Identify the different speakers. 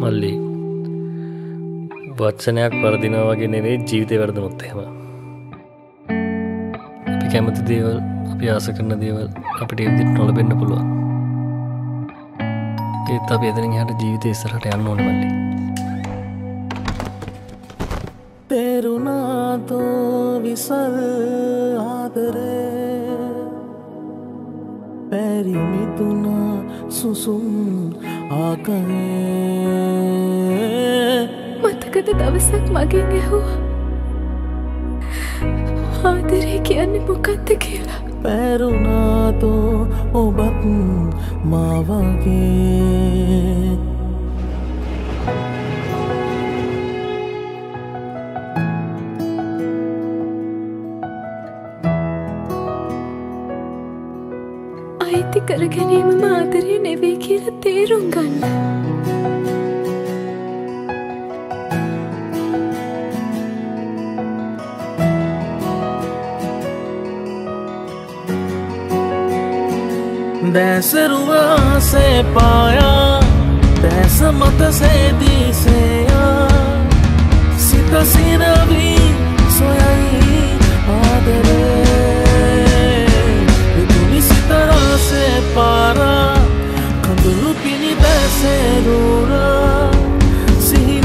Speaker 1: මල්ලි. වත්සනයක් වරදින වගේ නෙවේ ජීවිතය වැරදමුත් එහෙම. අපි කැමති දේවල් අපි ආස කරන දේවල් අපිට එවිදිට නොලබෙන්න්න පුළුවන්. ඒත් අප එදනින් හට ජීවිතය ඉස්සරට යන්න ඕන මල්ලි.
Speaker 2: තෙරුණාතෝ විසල් ආදරේ. පැරිමිතුනා සුසුම් ආකරේ
Speaker 3: මතකද දවසක් මගෙන් ඇහුවා? ආදරේ කියන්නේ මොකක්ද කියලා?
Speaker 2: පැරුණාතෝ ඔබත් මාවගේ
Speaker 3: අයිති කර ගැනීම ආදරය නෙවේ කියල තේරුම් ගන්න.
Speaker 2: දැසරුවාසේ පායා දැස මතසේදීසේ se dura si